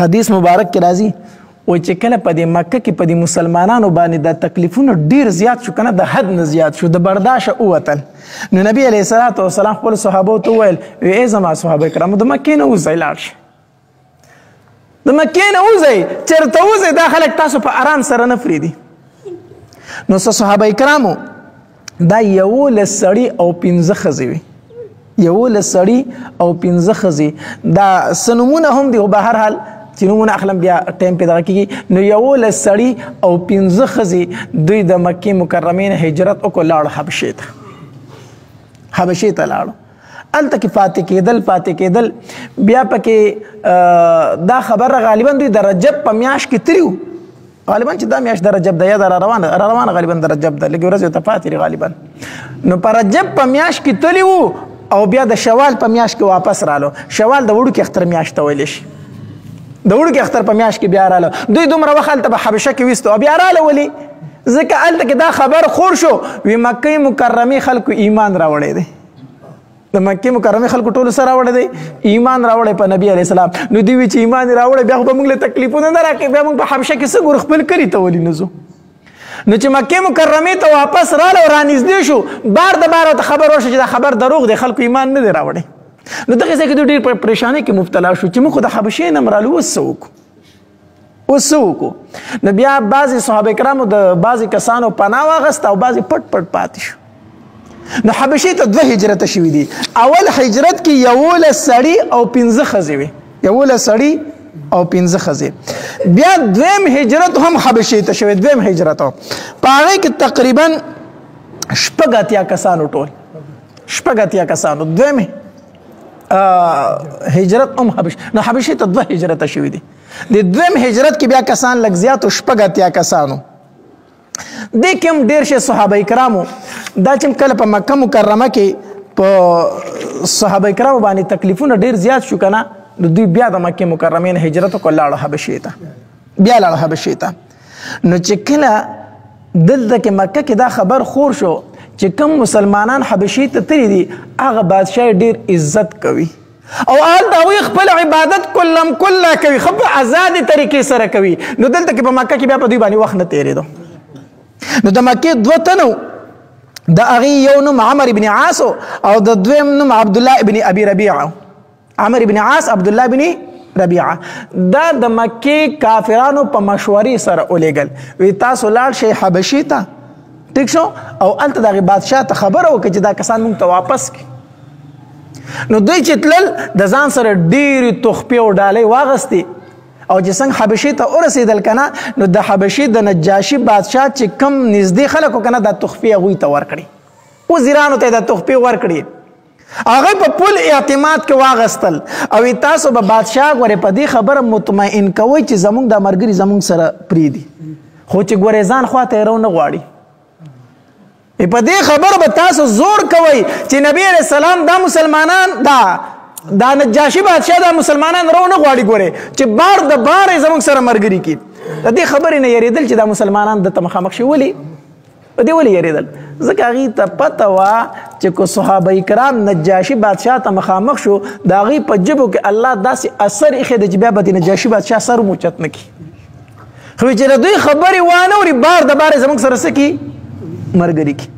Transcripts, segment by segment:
حدیث مبارک کې راځي او چې کله په دې مکه کې په دې مسلمانانو باندې د تکلیفونو ډیر زیات شو کنه د حد نه زیات شو د برداشت اوتل نو نبی علیه الصلاۃ والسلام خپل صحابه ته ویل وې زما صحابه کرام د مکه نه وځي لاړ شي د مکه نه وځي چرته وځي دا خلک تاسو په آرام سره نه فریدي نو صحابه کرامو دا یو لسړی او پنځه خزی وي یو لسړی او پنځه خزی دا سنمونه هم دی به هر حال چې نمونه اخلم بیا ټایم پیدا کیږي نو یو لسړی او پنځه خزی دوی د مکه مکرمه نه هجرت وکړ لاړ حبشه ته حبشه ته لاړ الته کې فاتح کېدل فاتح کېدل بیا پکې دا خبره غالبا دوی د رجب په میاش کې تریو غالبا چې دا میاشت د رجب د یاد را روانه را روانه غالبا د رجب د لګي ورځ ته پاتې غالبا نو پر رجب په میاشت کې تلی وو او بیا د شوال په میاشت کې واپس رالو شوال د وړو کې اختر میاشت ویل شي د وړو کې اختر په میاشت کې بیا رالو دوی دومره وخت ته په حبشه کې وستو بیا رالو ولی ځکه الته کې دا خبر خور شو وی مکه مکرمه خلکو ایمان راوړی دی د مکه مکرمه خلکو ټول سره راوړی دی ایمان راوړی په نبی علی السلام نو دی وی چې ایمان راوړی بیا خو موږ له تکلیفونه نه راکې بیا موږ په حبشه کې څنګه خپل کلی ته ولې نزو نو چې مکه مکرمه ته واپس رااله او رانږدې شو بار د بار ته خبر ورشه چې دا خبر دروغ دی خلکو ایمان نه دی راوړی نو دغه ځکه دوی ډیر پریشانه کې مبتلا شو چې موږ د حبشه نه مرالو وسوک اوس وکړو نو بیا بعضی صحابه کرامو د بعضی کسانو پناه واغسته او بعضی پټ پټ پاتې شو نو حبشې ته دوه هجرت شوې دي اول هجرت کې یوله سړی او پنځه خزې وي یوله سړی او پنځه خزې بیا دویم هجرت هم حبشې ته شوې دویم هجرت او پاره کې تقریبا شپږ اتیا کسانو ټول شپږ اتیا کسانو دویم هجرت هم حبش نو حبشه ته دوه هجرت شوی دی د دویم هجرت کې بیا کسان لږ زیات او شپږ اتیا کسانو د کوم ډیر شه صحابه کرامو دا چې کله په مکه مکرمه کې په صحابه کرامو باندې تکلیفونه ډیر زیات شو کنه نو دوی بیا د مکه مکرمه نه هجرت وکړه لاړه حبشه ته بیا لاړه حبشه ته نو چې کله دلته کې مکه کې دا خبر خور شو چې کم مسلمانان حبشي ته تللی دي هغه بادشاه ډیر عزت کوي او آل دا وی خپل عبادت کلم کلا کوي خپ آزاد طریقې سره کوي نو دلته کې په مکه کې بیا په دوی باندې وخت نه تیرې دو نو د مکه دوه تنو د اغي یو نوم عمر ابن عاص او د دویم نوم عبد الله ابن ابي ربيعه عمر ابن عاص عبد الله ابن ربيعه دا د مکه کافرانو په مشورې سره ولېګل وی تاسو لاړ شي حبشي ته ټیک شو او الته دغه بادشاه ته خبر او چې دا کسان مونږ ته واپس کی نو دوی چې تلل د ځان سره ډېری تخپې او ډالۍ واغستې او چې څنګه حبشي ته ورسېدل کنه نو د حبشي د نجاشي بادشاه چې کم نږدې خلکو کنه د تخفي غوي ته ورکړي وزیرانو ته د تخفي ورکړي هغه په پل اعتماد کې واغستل او تاسو به بادشاه غوړې په دې خبره مطمئن کوي چې زمونږ د مرګري زمونږ سره پریدي خو چې ګورې ځان خواته یې رونه غواړي په دې خبر به تاسو زور کوئ چې نبی علیہ السلام دا مسلمانان دا دا نجاشي بادشاہ دا مسلمانان رونه غواړي ګوره چې بار د بار زموږ سره مرګري کی د دې خبرې نه یریدل چې دا مسلمانان د تمخامخ شي ولي په دې ولې یریدل ځکه هغه ته پته وا چې کو صحابه کرام نجاشي بادشاه ته مخامخ شو دا غي په جبو کې الله داسې اثر یې خې د جبیا به نجاشي بادشاه سر موچت نکی خو چې دوی خبرې وانه وري بار د بار زموږ سره سکی مرګري کی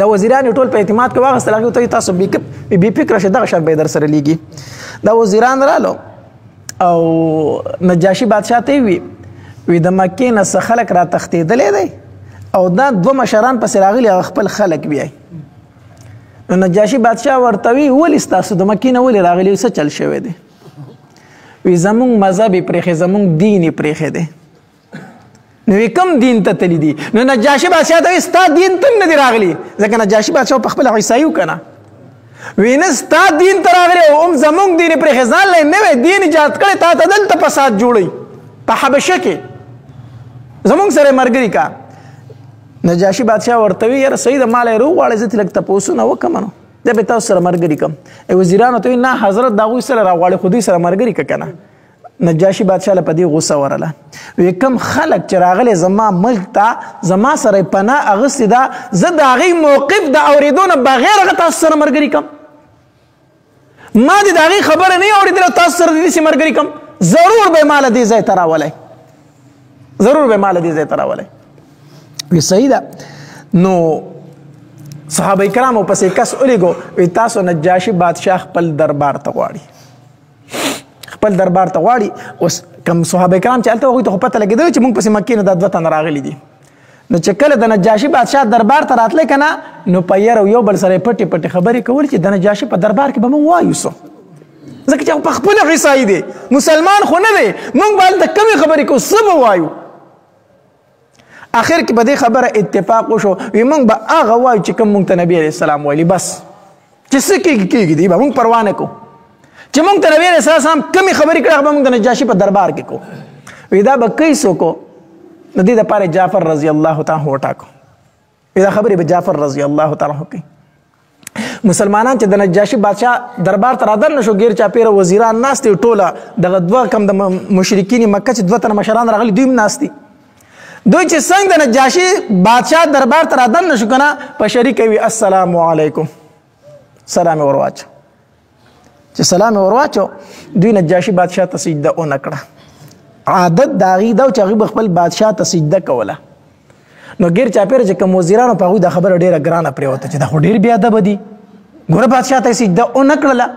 د وزیران ټول په اعتماد کې واغستل هغه ته تاسو بي بي فکر شه دغه شر به در سره لګي د وزیران رالو او نجاشي بادشاہ ته وی وی د مکې نه څه خلک را تختیدلې دی او دا دو مشران پس راغلی خپل خلک بیا نو نجاشي بادشاہ ورته وی ولی تاسو د مکې نه ولی راغلی څه چل شوی دی وی زمونږ مذهب پرې زمونږ دین پرې دی نو کوم دین ته تللی دي نو نجاشي بادشاہ ته ستا دین تم نه دی راغلی ځکه نجاشي بادشاہ په خپل عیسایو کنه وینه ستا دین ته راغلی او هم زمونږ دین پر خزان لای نه وي دین ایجاد کړي تا ته دلته فساد جوړي په حبشه کې زمونږ سره مرګري کا نجاشي بادشاہ ورته وی یاره سید مال رو واړې زه تلک تاسو نه وکم نو دا به تاسو سره مرګري کوم ای وزیرانو ته نه حضرت داوی سره راغواړي خودي سره مرګري کنه نجاشي بادشاہ له پدی غوسه ورله وی کم خلق چې راغله زما ملک ته زما سره پنا اغست دا زه دا غي موقف د اوریدونه بغیر غ تاسو سره مرګري کم ما دې دا غي خبره نه اوریدله تاسو سره دې مرګري کم ضرور به مال دې ځای تراولای ضرور به مال دې ځای تراولای وی صحیح ده نو صحابه کرامو پسې کس الیګو وی تاسو نجاشي بادشاہ خپل دربار ته غواړي خپل دربار ته غواړي اوس کم صحابه کرام چې الته وغوي ته پته لګیدل چې موږ پسې مکه نه د دوه تن راغلي دي نو چې کله د نجاشي بادشاه دربار ته راتله کنه نو په ير یو بل سره پټي پټي خبرې کول چې د نجاشي په دربار کې به مونږ وایو سو ځکه چې په خپل عیسائی دی مسلمان خو نه دی مونږ باندې کمی خبرې کو سب وایو اخر کې په دې خبره اتفاق وشو وي موږ به هغه وای چې کوم موږ ته نبی عليه السلام ویلي بس چې څه کېږي کېږي دی به موږ پروا نه کو چې موږ ته نبی عليه السلام کمی خبرې کړې هغه موږ د نجاشي په دربار کې کو وی دا به کیسو کو د دې لپاره جعفر رضی الله تعالی هوټا کو دا خبرې به جعفر رضی الله تعالی عنہ کوي مسلمانان چې د نجاشي بادشاه دربار ته رادن نشو غیر چا پیر وزیران ناشته ټوله دغه دوه کم د مشرکین مکه چې دوه تن مشران راغلي دوی ناشتي دوی چې څنګه د نجاشي بادشاه دربار ته رادن نشو کنه په شریک وي السلام علیکم سلام ورواچ چې سلام ورواچو دوی نجاشي بادشاه ته سجده او نکړه عادت داغي دا چې هغه خپل بادشاه ته سجده کوله نو غیر چا پیر چې کوم وزیرانو په دا خبره ډیره ګرانه پریوته چې دا خو ډیر بیا ادب دي ګوره بادشاه ته سجده او نکړه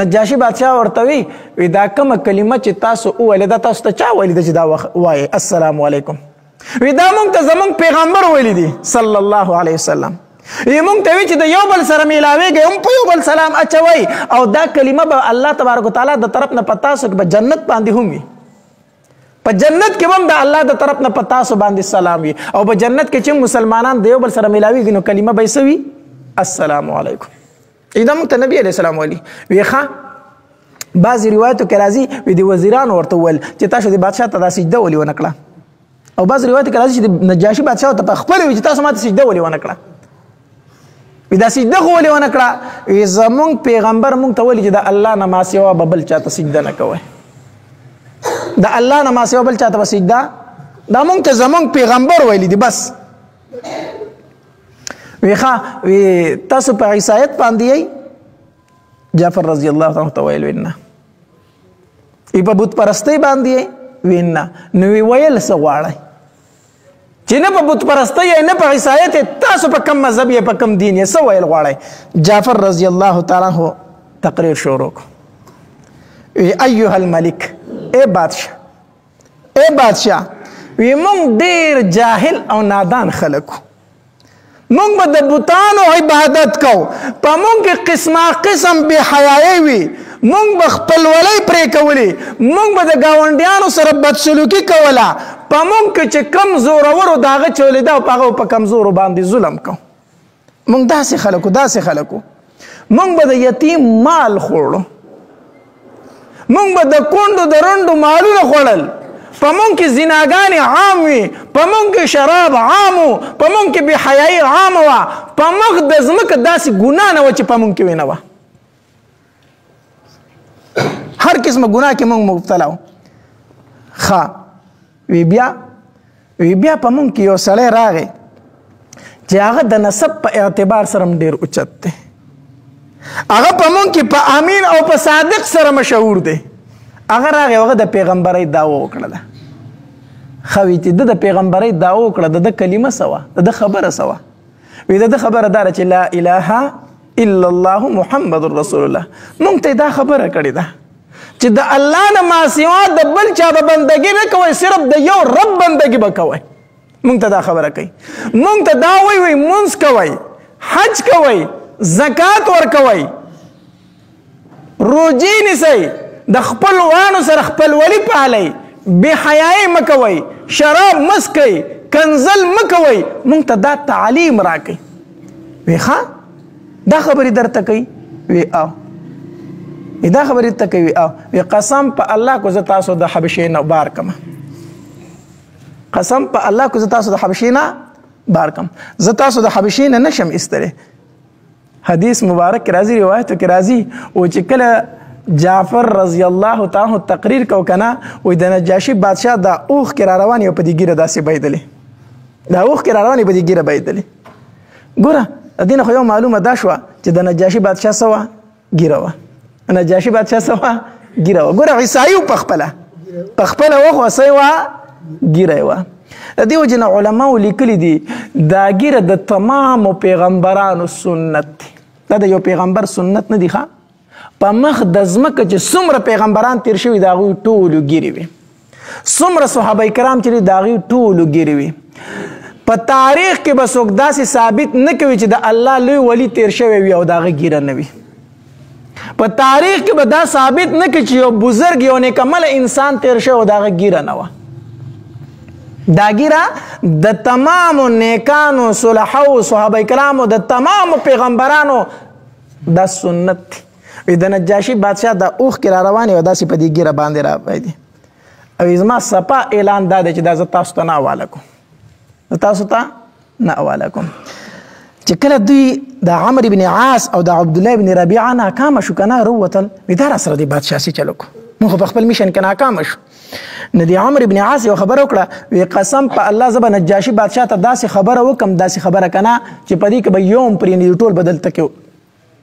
نجاشي بادشاه ورته وی وی دا کومه کلمه چې تاسو وویل دا تاسو ته چا ویل چې دا وایي السلام علیکم وی دا مونږ ته زمونږ پیغمبر ویلی دی صلی الله علیه وسلم یې مونږ ته وی چې د یو بل سره میلاویږي هم په یو بل سلام اچوي او دا کلمه به الله تبارک وتعالى د طرف نه پتا سو په جنت باندې هم وي په جنت کې هم د الله د طرف نه پتا سو باندې سلام وي او په جنت کې چې مسلمانان د یو بل سره میلاویږي نو کلمه به سوي السلام علیکم اذا مونږ ته نبی علیہ السلام ویلي وی ښه بعضې روایتو کې راځي وی د وزیرانو ورته وویل چې تاسو د بادشاه ته دا سجده ولې ونه کړه او بعضې روایتو کې راځي چې د نجاشي بادشاه ته په خپله وي چې تاسو ما ته سجده ولې ونه کړه وی دا سجده خو ولې ونه کړه وی زمونږ پیغمبر مونږ ته ویلي چې د الله نه ما سوا به بل چاته سجده نه کوئ د الله نه ما سوا بل چاته به سجده دا مونږ ته زمونږ پیغمبر ویلي دي بس ویخه وی تاسو په عیسایت باندې یی جعفر رضی الله عنه ته ویل وینا ای په بت پرستی باندې وینا نو وی ویل څه غواړی چې نه په بت پرستی یې نه په عیسایت تاسو په کم مذهب یې په کم دین یې څه ویل غواړی جعفر رضی الله تعالی عنہ تقریر شروع کو ایها الملک اے بادشاہ اے بادشاه وی مونږ ډیر جاهل او نادان خلک مونږ به د بوتانو عبادت کو په مونږ کې قسمه قسم به حیاي وي مونږ به خپل ولې پرې کولې مونږ به د گاونډیانو سره بدسلوکی کوله په مونږ کې چې کم زور ورو داغه چولې دا په هغه په کمزور باندې ظلم کوو مونږ داسې خلکو داسې خلکو مونږ به د یتیم مال خوړو مونږ به د کونډو د رندو مالونه خوړل په مونږ کې زناګانې عام وي په مونږ کې شراب عام وو په مونږ کې بې حیايي عام وه په مخ د ځمکه داسې ګناه نه وه چې په مونږ کې وینه وه هر قسمه ګناه کې موږ مبتلا و ښا وی بیا وی بیا په موږ کې یو سړی راغی چې هغه د نسب په اعتبار سره ډیر اوچت دی هغه په موږ کې په امین او په صادق سره مشهور دی هغه راغی هغه د پیغمبرۍ داوا وکړه خوي چې د پیغمبرۍ داوا وکړه د کلمه سوا د خبره سوا وی دا خبره دار چې لا اله الا الله محمد رسول الله مونږ ته دا خبره کړې ده چې د الله نه ما سوا د بل چا به بندګي نه کوي صرف د یو رب بندګي به کوي مونږ ته دا خبره کوي مونږ ته دا وی وی مونږ کوي حج کوي زکات ور کوي روجی نسی د خپل وانو سره خپل ولی پالی بی حیاي مکوي شراب مسکي کنزل مکوي مونږ ته دا تعلیم راکي وی ښا دا خبرې درته کوي وی او دا خبرې ته کوي او وی قسم په الله کو زه تاسو د حبشې نه بار کما قسم په الله کو زه تاسو د حبشې نه بار کم زه تاسو د حبشې نه نشم استره حدیث مبارک کې راځي روایتو کې راځي او چې کله جعفر رضی الله تعالی تقریر کو کنه وې د نجاشي بادشاه د اوخ کې را روان یو په دې ګیره داسې بيدلې دا اوخ کې را روان په دې ګیره بيدلې ګوره دین خو یو معلومه دا شو چې د نجاشي بادشاه سوا ګیره و نجاشي بادشاه سوا ګیره و ګوره عیسائی په خپل په خپل وخو سوا ګیره و د دیو جن علما لیکلي دي دا ګیره د تمام پیغمبرانو سنت دی دا د یو پیغمبر سنت نه دی ښا په مخ د زمکه چې څومره پیغمبران تیر شوی دا غوي ټول ګیری وي څومره صحابه کرام چې د هغوی ټولو ګیرې وي په تاریخ کې به څوک داسې ثابت نه کوي چې د الله لوی ولی تیر شوی وي او د هغه ګیره نه وي په تاریخ کې به دا ثابت نه کوي چې یو بزرګ یو نیکمل انسان تیر شوی او د هغه ګیره نه وه دا ګیره د تمامو نیکانو صلحو صحابه کرامو د تمامو پیغمبرانو دا سنت دی وی د نجاشي بادشاه د اوخ کې را روان او داسې په دې ګیره باندې را باندې او زما سپا اعلان دا دی چې دا زه تاسو ته نه حواله کوم تاسو ته نه حواله کوم چې کله دوی د عمرو بن عاص او د عبد الله بن ربيعه ناکام شو کنه وروتل ودار سره د بادشاه سي چلو کو موږ په خپل میشن کې ناکام شو نو د عمرو بن عاص یو خبر وکړه وی قسم په الله زبر نجاشي بادشاه ته داسې خبره وکم داسې خبره کنه چې پدې کې به یوم پرې نه ټول بدل تکو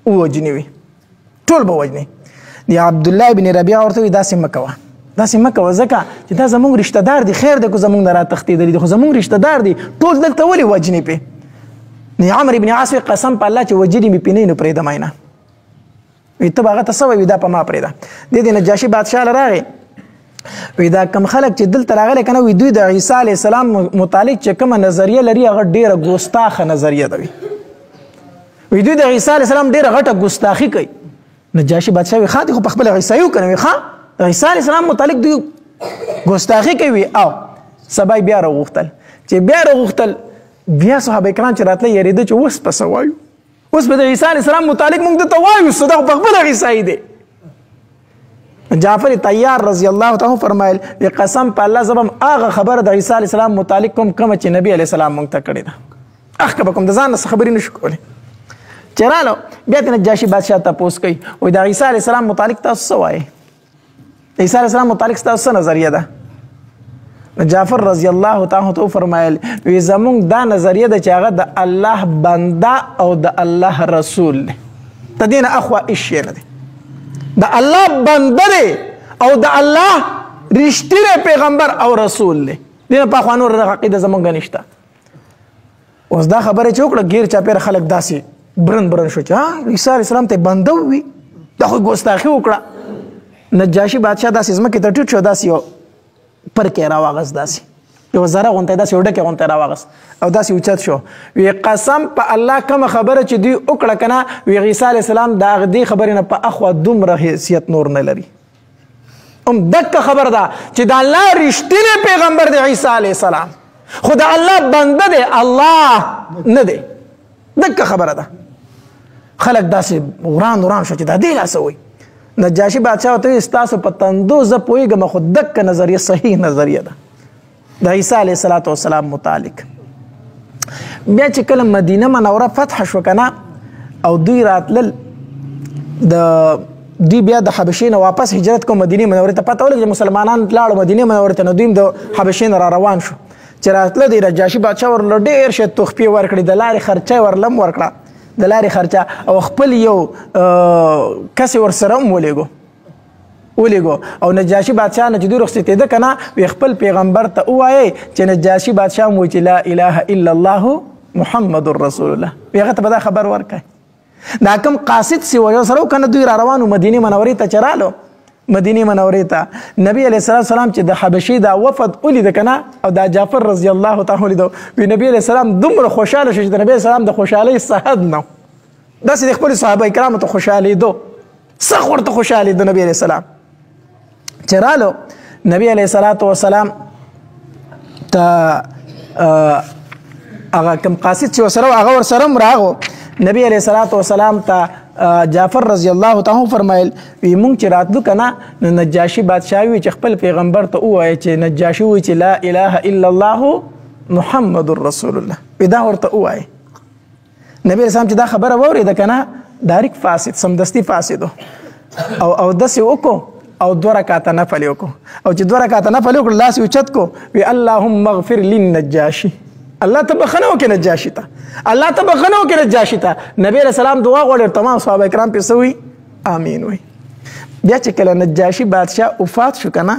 ووجنی وي ټول به وجنی دی عبد الله ابن ربيعه ورته دا سم کوه دا سم کوه ځکه چې دا زمونږ رشتہ دار دي خیر د کو زمونږ نه را تختیدل دي خو زمونږ رشتہ دار دي ټول دلته ولې وجنی په دی عمر ابن عاص قسم په الله چې وجنی می پینې نو پرې دماینه وي ته هغه ته سوي دا په ما پرې ده د دې نجاشي بادشاہ لراغه وی دا کم خلک چې دلته راغلي کنه وی دوی د عیسی علی السلام متعلق چې کوم نظریه لري هغه ډیره ګوستاخه نظریه ده وی دوی د عیسی علی السلام ډیره غټه ګستاخی کوي نجاشي بادشاہ وی خاطی خو په خپل عیسی یو کنه وی ښا عیسی علی السلام متعلق دوی ګستاخی کوي او سبای بیا وروختل چې بیا وروختل بیا صحابه کرام چې راتله یریده چې وس پس وایو اوس به د عیسی علی السلام متعلق موږ ته وایو صدق په خپل عیسی دی جعفر طیار رضی الله تعالی فرمایل وی قسم په الله زبم هغه خبر د عیسی علی السلام متعلق کوم کوم چې نبی علی السلام مونږ ته کړی دا اخ کبه کوم د ځان څخه خبرې نشو کولی چرالو بیا د نجاشی بادشاہ ته پوس کوي وای د عیسی علی السلام متعلق تاسو وای عیسی علی السلام متعلق تاسو نظریه ده نو جعفر رضی الله تعالی عنہ فرمایل وی زمونږ دا نظریه ده چې هغه د الله بنده او د الله رسول دی ته دین اخوا هیڅ نه دی د الله بنده دی او د الله رښتینی پیغمبر او رسول دی دین په خوانو عقیده زمونږ نشته اوس دا خبره چې وکړه غیر چا پیر خلک داسي برن برن شو چې ها عیسی اسلام ته بندو وي دا خو ګوستاخی وکړه نجاشي بادشاہ داسې زمکه ته ټیټ شو داسې یو پر کې راوغس داسې یو زره غونته داسې وډه کې غونته راوغس او داسې اوچت شو وی قسم په الله کوم خبره چې دی وکړه کنه وی عیسی السلام دا غدي خبرې نه په اخو دومره حیثیت نور نه لري هم دک خبر ده چې د الله رښتینی پیغمبر دی عیسی علی السلام خو د الله بنده دی الله نه دی دک خبره ده خلک داسې وران وران شو چې دا دی لاسه وي نجاشي بادشاہ ته تاسو په تندو زه پويګم خو دک نظریه صحیح نظریه ده د عیسی علیه السلام متعلق بیا چې کله مدینه منوره فتح شو کنه او دوی راتلل د دی بیا د حبشې نه واپس هجرت کو مدینه منوره ته پته ولګي مسلمانان لاړ مدینه منوره ته نو دوی د حبشې نه را روان شو چې راتله دی رجاشي بادشاه ورل ډېر شه تخفي ورکړي د لارې خرچه ورلم ورکړه د لارې خرچه او خپل یو کس ورسره هم ولېګو ولېګو او نجاشي بادشاہ نه چې دوی رخصتې ده کنه وی خپل پیغمبر ته وایي چې نجاشي بادشاہ مو چې لا اله الا الله محمد رسول الله پیغه ته به خبر ورکړي دا کم قاصد سی وایو سره کنه دوی را روانو مدینه منورې ته چرالو مدینه منورې ته نبی علیہ الصلوۃ والسلام چې د حبشي دا وفد ولید کنه او دا جعفر رضی الله تعالی ولید وی نبی علیہ السلام دومره خوشاله شو چې نبی علیہ السلام د خوشحالي صحت نو داسې خپل صحابه کرامو ته خوشاله دو سخ ورته خوشاله د نبی عليه السلام چرالو نبی عليه الصلاه والسلام ته هغه کم قاصد چې وسره هغه ور سره راغو نبی عليه الصلاه والسلام ته جعفر رضی الله تعالی فرمایل وی مونږ چې راتلو کنه نو نجاشي بادشاہ وی چې خپل پیغمبر ته وایي چې نجاشي وی چې لا اله الا الله محمد رسول الله دا ورته وایي نبی اسلام چې دا خبره ووري د کنه داریک فاسد سمدستي فاسد او او دسې وکړو او دوه رکعات نفل وکړو او چې دوه رکعات نفل وکړو لاس یې چت کو وی اللهم اغفر للنجاشي الله ته بخنه وکړي نجاشي ته الله ته بخنه وکړي نجاشي ته نبی رسول الله دعا غوړي تمام صحابه کرام په سوي امين وي بیا چې کله نجاشي بادشاه وفات شو کنه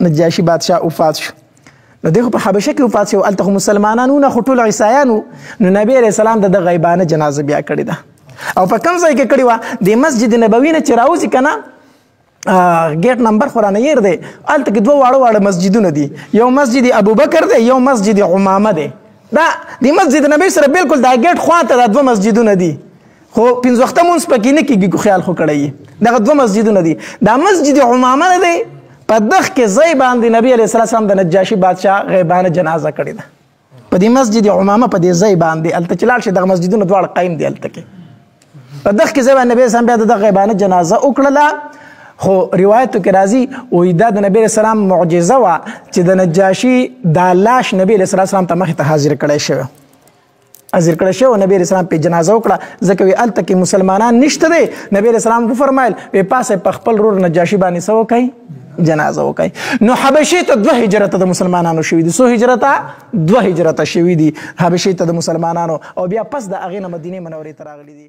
نجاشي بادشاه وفات شو نو دغه په حبشه کې وفات شو الته مسلمانانو نه خټول عیسایانو نو نبی عليه السلام د غیبانه جنازه بیا کړی ده او په کوم ځای کې کړی و د مسجد نبوي نه چراوځي کنه ګیټ نمبر خورانه ير دی الته کې دوه واړه واړه مسجدونه دي یو مسجد ابوبکر دی یو مسجد عمامه دی دا د مسجد نبی سره بالکل دا ګیټ خواته دا دوه مسجدونه دي خو پنځه وخت مونږ پکې نه کېږي کو خیال خو کړی دغه دوه مسجدونه دي دا مسجد عمامه نه دی په دغ کې ځای باندې نبی علیه السلام د نجاشي بادشاه غیبانه جنازه کړې ده په دې مسجد عمامه په دې ځای باندې الته چې لاړ شي دغه مسجدونه دواړه قایم دي الته کې په دغ کې ځای باندې نبی اسلام بیا د غیبانه جنازه وکړله خو روایتو کې راځي وایي دا د نبی اسلام معجزه وه چې د نجاشي دا لاش نبی علیه السلام ته مخې ته حاضر کړی شوی ازر کړه شو نبی رسول الله په جنازه وکړه ځکه وی الته کې مسلمانان نشته دي نبی رسول الله فرمایل په پاسه په خپل رور نجاشي باندې سو کوي جنازه وکي نو حبشي ته دوه هجرت د مسلمانانو شوې دي سو هجرت دوه هجرت شوې دي حبشي ته د مسلمانانو او بیا پس د اغه مدینه منورې ته راغلي دي